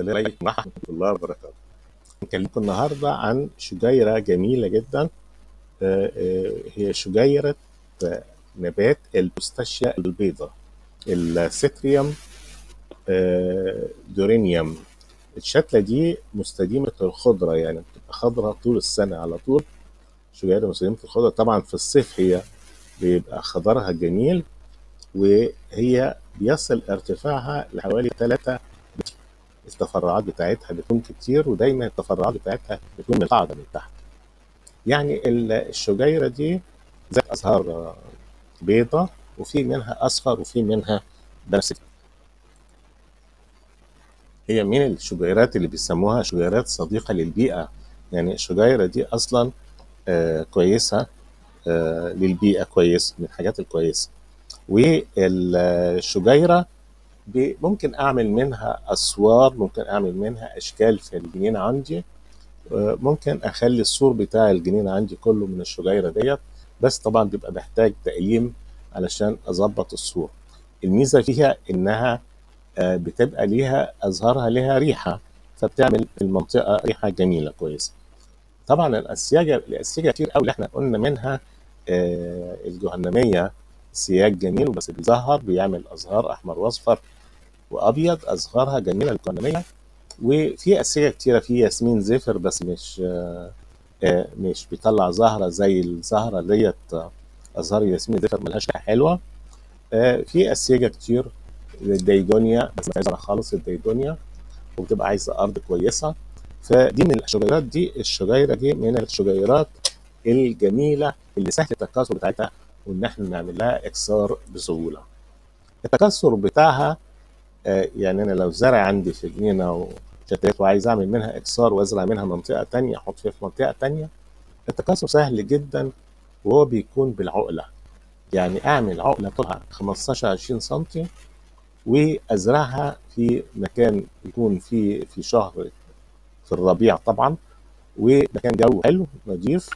السلام عليكم ورحمة الله وبركاته. هنكلمكم النهاردة عن شجيرة جميلة جدا. آه، آه، هي شجيرة آه، نبات البوستاشيا البيضاء الستريوم دورينيوم. الشتلة دي مستديمة الخضرة يعني بتبقى خضرة طول السنة على طول. شجيرة مستديمة الخضرة. طبعا في الصيف هي بيبقى خضرها جميل وهي بيصل ارتفاعها لحوالي 3 التفرعات بتاعتها بتكون كتير ودايما التفرعات بتاعتها بتكون متقاعدة من تحت. يعني ال- الشجيرة دي ذات أزهار بيضة وفي منها أصفر وفي منها بنفسجي هي من الشجيرات اللي بيسموها شجيرات صديقة للبيئة. يعني الشجيرة دي أصلا آه، كويسة آه، للبيئة كويس من الحاجات الكويسة. والشجيرة ب- ممكن أعمل منها أسوار ممكن أعمل منها أشكال في الجنينة عندي. آه، ممكن أخلي السور بتاع الجنينة عندي كله من الشجيرة ديت. بس طبعا بيبقى محتاج تقييم علشان أظبط السور. الميزة فيها إنها آه، بتبقى ليها أزهارها ليها ريحة فبتعمل في المنطقة ريحة جميلة كويسة طبعا الأسياجة الأسياجة كتير قوي اللي إحنا قلنا منها آه، الجهنمية سياج جميل بس بيزهر بيعمل أزهار أحمر وأصفر وأبيض أزهارها جميلة الجهنمية وفي أسياجة كتيرة في ياسمين زفر بس مش آه، آه، مش بيطلع زهرة زي الزهرة ديت. أزهار ياسمين زفر ملهاش حلوة. آه، في أسياجة كتير الديجونيا بس مش خالص الديجونيا وبتبقى عايزة أرض كويسة. فدي من الشجيرات دي الشجيرة دي من الشجيرات الجميلة اللي سهل التكاثر بتاعتها. وإن إحنا نعمل لها إكسار بسهولة. التكاثر بتاعها آه، يعني أنا لو زرع عندي في جنينة وشتات وعايز أعمل منها إكسار وأزرع منها منطقة تانية أحط فيها في منطقة تانية التكاثر سهل جدا وهو بيكون بالعقلة. يعني أعمل عقلة طولها 15 20 سنتي وأزرعها في مكان يكون في في شهر في الربيع طبعا ومكان جو حلو نظيف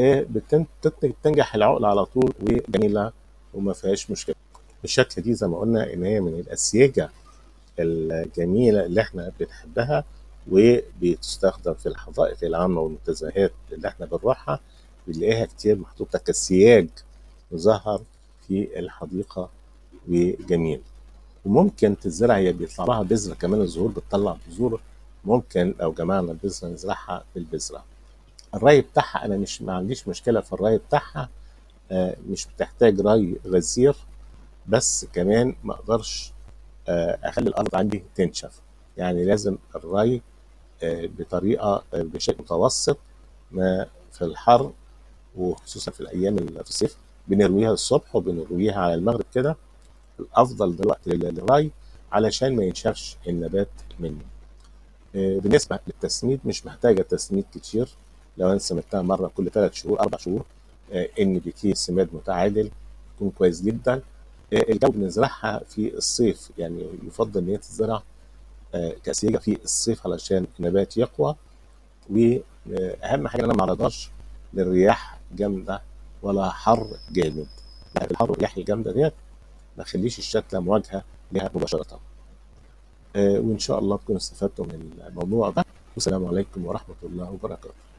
آه، بتن- بتنتج تنجح العقله على طول وجميلة وما فيهاش مشكلة. بالشكل دي زي ما قلنا إن هي من الأسياجة الجميلة اللي إحنا بنحبها وبتستخدم في الحدائق العامة والمنتزهات اللي إحنا بنروحها بنلاقيها كتير محطوطة كسياج مظهر في الحديقة وجميل. وممكن تزرع هي بيطلع لها بذرة كمان الزهور بتطلع بذور. ممكن لو جمعنا البذره نزرعها بالبذرة. الري بتاعها أنا مش ما عنديش مشكلة في الري بتاعها آه، مش بتحتاج ري غزير بس كمان ما أقدرش آه، أخلي الأرض عندي تنشف. يعني لازم الري آه، بطريقة بشكل متوسط ما في الحر وخصوصا في الأيام ال- في الصيف بنرويها الصبح وبنرويها على المغرب كده. الأفضل دلوقتي لل- للري علشان ما ينشفش النبات مني. آه، بالنسبة للتسميد مش محتاجة تسميد كتير. لو أنا سمدتها مرة كل ثلاث شهور أربع شهور إن بي كي سماد متعادل يكون كويس جدا. آه، الجو بنزرعها في الصيف يعني يفضل إن هي تتزرع آه، كأسيجة في الصيف علشان النبات يقوى. وأهم حاجة إن أنا ما أعرضهاش للرياح جامدة ولا حر جامد. يعني الحر والرياح الجامدة ديت ما تخليش الشتله مواجهة لها مباشرة. آه، وإن شاء الله تكونوا استفدتوا من الموضوع ده. والسلام عليكم ورحمة الله وبركاته.